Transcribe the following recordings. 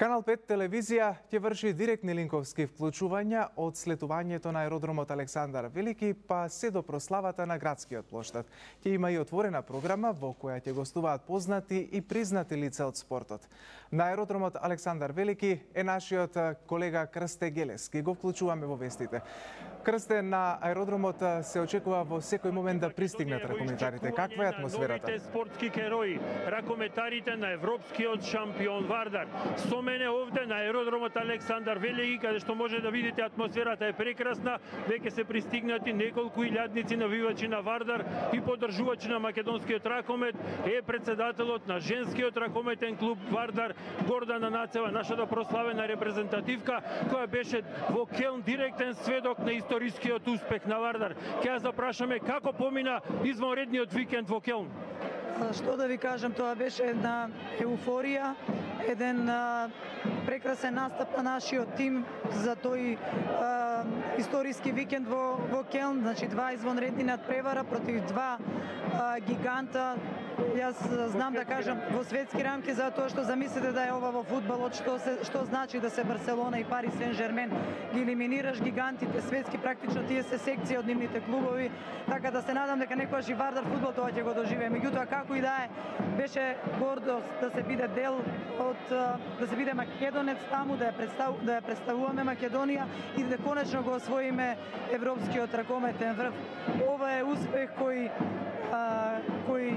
Канал 5 телевизија ќе врши директни линковски вклучувања од слетувањето на аеродромот Александар Велики па се до прославата на градскиот плоштад. Ќе има и отворена програма во која ќе гостуваат познати и признати лица од спортот. На аеродромот Александар Велики е нашиот колега Крсте Гелески. Го вклучуваме во вестите. Крсте на аеродромот се очекува во секој момент да пристигнат ракометарите. Каква е атмосферата? Новите спортски герои, ракометарите на европскиот шампион Вардар. Со мене овде на аеродромот Александар Велики, каде што може да видите атмосферата е прекрасна, веќе се пристигнати неколку илјадници навивачи на Вардар и поддржувачи на македонскиот ракомет, е председателот на женскиот ракометен клуб Вардар Гордана Нацева, нашата прославена репрезентативка, која беше во Келн директен сведок на историскиот успех на Вардар. Ќе ја запрашаме како помина извонредниот викенд во Келн. Што да ви кажам, тоа беше една еуфорија, еден а, прекрасен настап на нашиот тим за тој а, историски викенд во, во Келн, значи два извонредни надпревара против два а, гиганта Јас знам да кажам во светски рамки за тоа што замислите да е ова во фудбалот, што се што значи да се Барселона и Пари Сен Жермен ги елиминираш гигантите светски практично тие се секција од нивните клубови, така да се надам дека некојаш и Вардар фудбал тоа ќе го доживее. Меѓутоа како и да е, беше гордост да се биде дел од да се биде македонец таму, да ја представ, да ја представуваме Македонија и да конечно го освоиме европскиот ракометен врв. Ова е успех кој а, кој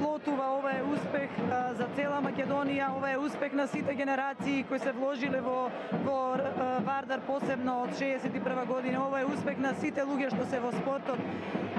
сплотува, ова е успех а, за цела Македонија, ова е успех на сите генерации кои се вложиле во, во а, Вардар посебно од 61 година, ова е успех на сите луѓе што се во спортот.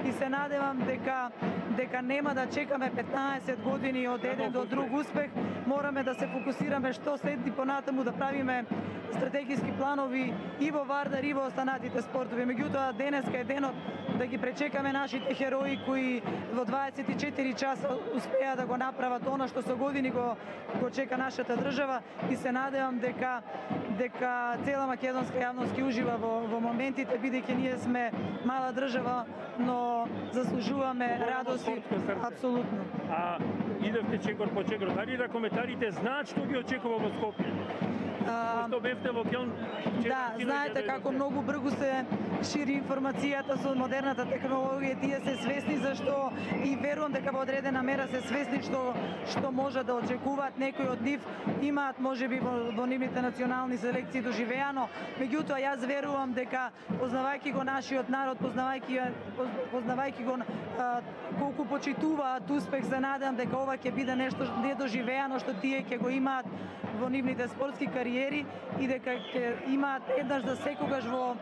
И се надевам дека дека нема да чекаме 15 години од еден до друг успех, мораме да се фокусираме што следи понатаму да правиме стратегиски планови и во Вардар и во останатите спортови. Меѓутоа денеска е денот да ги пречекаме нашите херои кои во 24 часа успеа да го направат она што со години го го чека нашата држава и се надевам дека дека цела македонска јавност ќе ужива во, во моментите бидејќи ние сме мала држава, но заслужуваме радост и апсолутно. А идевте чекор по чекор. Дали да коментарите знаат што ги очекува во Скопје? А, што бевте во Келн? Да, знаете како многу брзо се шири информацијата со модерната технологија, тие се свесни зашто и верувам дека во одредена мера се свесни што што може да очекуваат некои од нив имаат можеби во, во нивните национални селекции доживеано, меѓутоа јас верувам дека познавајќи го нашиот народ, познавајќи познавајќи го а, колку почитуваат успех, се надам дека ова ќе биде нешто недоживеано што тие ќе го имаат во нивните спортски кариери и дека ќе имаат еднаш за секогаш во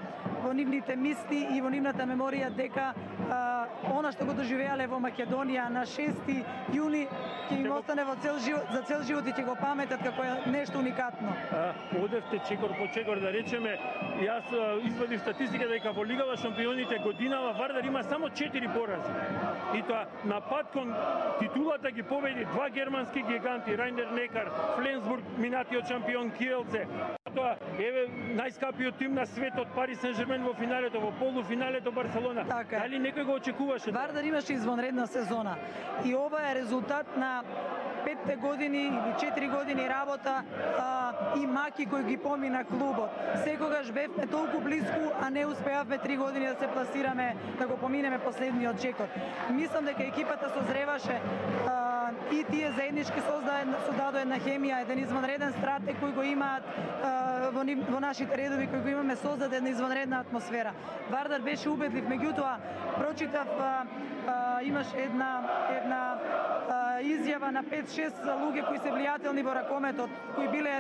во нивните мисли и во нивната меморија дека а, она што го доживеале во Македонија на 6 јуни ќе им остане во цел живот, за цел живот и ќе го паметат како е нешто уникатно. А, одевте чекор по чекор да речеме, јас извадив статистика дека во Лигава шампионите годинава Вардар има само 4 порази. И тоа на пат кон титулата ги победи два германски гиганти, Райнер Некар, Фленсбург, минатиот шампион Киелце, Тоа еве најскапиот тим на светот Пари Сен Жермен во финалето, во полуфиналето Барселона. Така. Дали некој го очекуваше? Вардар имаше извонредна сезона и ова е резултат на петте години или четири години работа а, и маки кои ги помина клубот. Секогаш бевме толку близко, а не успеавме три години да се пласираме, да го поминеме последниот чекор. Мислам дека екипата созреваше а, и тие заеднички создадоа една хемија, еден извонреден стратег кој го имаат а, во, во нашите редови, кој го имаме создаде една извонредна атмосфера. Вардар беше убедлив, меѓутоа прочитав а, а, имаш една една а, изјава на 5-6 луѓе кои се влијателни во ракометот, кои биле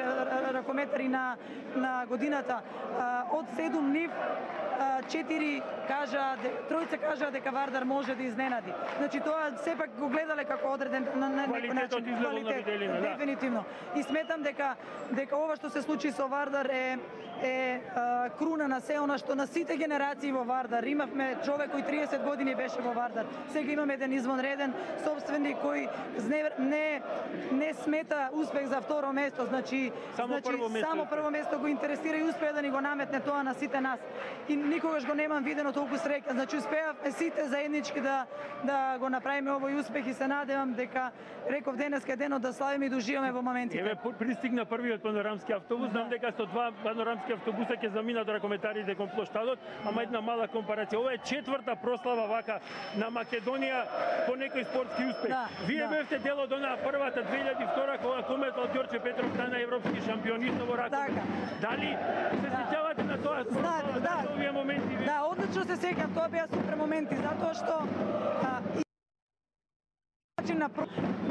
ракометари на на годината. А, од 7 нив четири кажа, тројца кажа дека Вардар може да изненади. Значи тоа сепак го гледале како одреден на, на некој начин квалитет, на да. дефинитивно. И сметам дека дека ова што се случи со Вардар е е а, круна на се она што на сите генерации во Вардар. Имавме човек кој 30 години беше во Вардар. Сега имаме еден извонреден собственик кој не не, не смета успех за второ место, значи само значи прво место. само прво место го интересира и успеа да ни го наметне тоа на сите нас. И никогаш го немам видено толку среќа. Значи успеавме сите заеднички да да го направиме овој успех и се надевам дека реков денеска е денот да славиме и да уживаме во моментите. Еве пристигна првиот панорамски автобус, знам дека со два панорамски автобуса ќе заминат ракометарите кон плоштадот, ама една мала компарација. Ова е четврта прослава вака на Македонија по некој спортски успех. Да, Вие да. бевте дел од онаа првата 2002 кога кометол Ѓорче Петров стана европски шампион во ракомет. Така. Дали се сеќавате на тоа? Знаете, да. на овие моменти? Да, одлично се сеќам, тоа беа супер моменти, затоа што а, и- начин на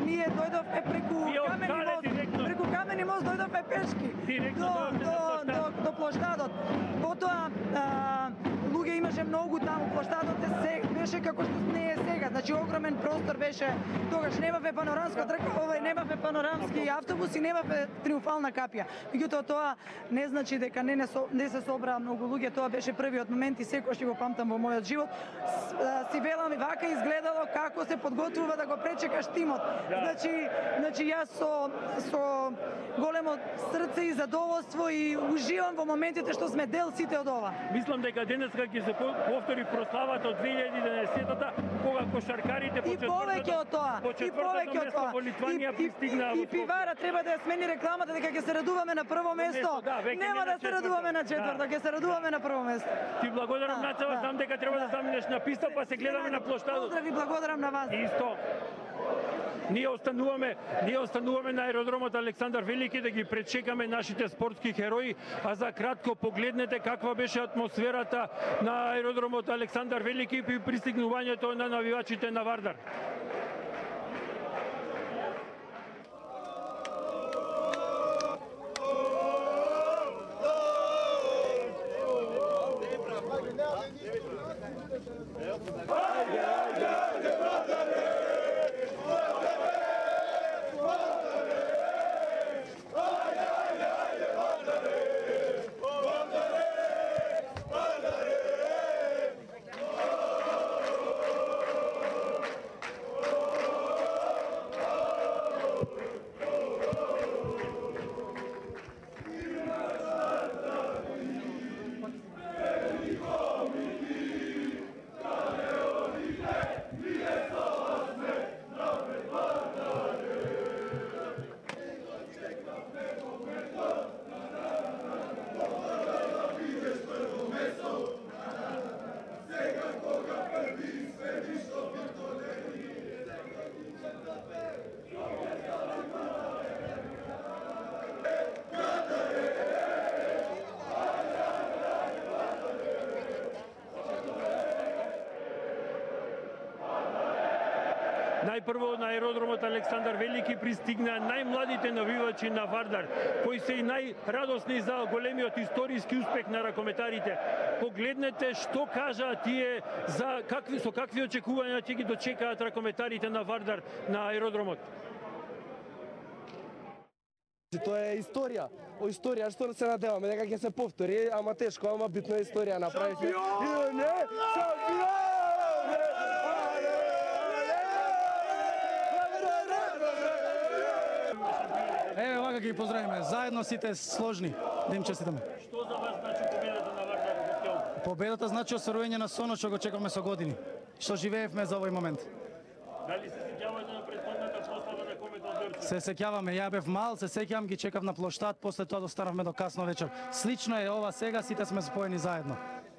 ние дојдовме преку камени мост, директно. преку камени мост дојдовме пешки Директно до, до, до, до плоштадот. Потоа луѓе имаше многу таму, плоштадот е се, беше како што не е сега, значи огромен простор беше. Тогаш немаве панорамска трка, овој немаве панорамски автобус и немаве триумфална капија. Меѓутоа тоа не значи дека не, не, со, не се собра многу луѓе, тоа беше првиот момент и секој ќе го памтам во мојот живот. С- а, Си велам вака изгледало како се подготвува да го пречекаш тимот. Да. Значи, значи јас со со големо срце и задоволство и уживам во моментите што сме дел сите од ова. Мислам дека денеска ќе се по- повтори прославата од 2011-та кога кошаркарите по И повеќе од тоа, по и повеќе од тоа. Литванија и, и, и пивара треба да ја смени рекламата дека ќе се радуваме на прво место. да, Нема да се радуваме на четврто. четврто, Да. ќе се радуваме на прво место. Ти благодарам Да, Нацава, да, знам дека треба да да. заминеш на писта, па се гледаме на площадот. Поздрав и благодарам на вас. Исто. Ние остануваме, ние остануваме на аеродромот Александар Велики да ги пречекаме нашите спортски херои, а за кратко погледнете каква беше атмосферата на аеродромот Александар Велики при пристигнувањето на навивачите на Вардар. Vai, Најпрво на аеродромот Александар Велики пристигна најмладите навивачи на Вардар, кои се и најрадосни за големиот историски успех на ракометарите. Погледнете што кажаа тие за какви со какви очекувања ќе ги дочекаат ракометарите на Вардар на аеродромот. Тоа е историја. О историја што се надеваме дека ќе се повтори, ама тешко, ама битно е историја направивме. Не, шампион! Еве вака ги поздравиме. Заедно сите сложни. Да им честитаме. Што за вас значи победата на Вардар? Победата значи освојување на сонот што го чекаме со години. Што живеевме за овој момент. Дали се сеќавате на претходната прослава на Кометол Ѓорче? Се сеќаваме, ја бев мал, се сеќавам ги чекав на плоштад, после тоа достанавме до касно вечер. Слично е ова сега, сите сме споени заедно.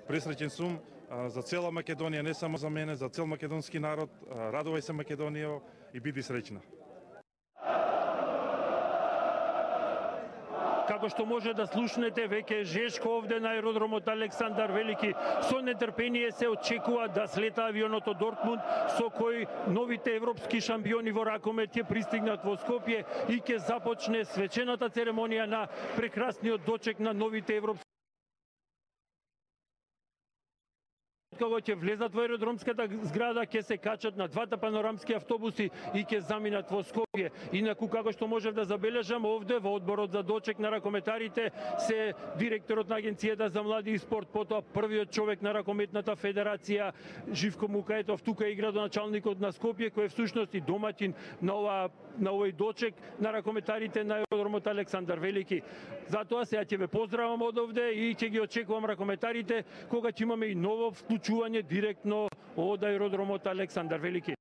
Пресреќен сум за цела Македонија, не само за мене, за цел македонски народ. Радувај се Македонија и биди среќна. Како што може да слушнете, веќе е жешко овде на аеродромот Александар Велики. Со нетрпение се очекува да слета авионот од Дортмунд, со кој новите европски шампиони во ракомет ќе пристигнат во Скопје и ќе започне свечената церемонија на прекрасниот дочек на новите европски кога ќе влезат во аеродромската зграда, ќе се качат на двата панорамски автобуси и ќе заминат во Скопје. Инаку, како што можев да забележам, овде во одборот за дочек на ракометарите се директорот на Агенцијата за млади и спорт, потоа првиот човек на ракометната федерација, Живко Мукаетов, тука е и градоначалникот на Скопје, кој е всушност и доматин на ова на овој дочек на ракометарите на аеродромот Александар Велики. Затоа сега ќе ве поздравам од овде и ќе ги очекувам ракометарите кога ќе имаме и ново вклучување директно од аеродромот Александар Велики.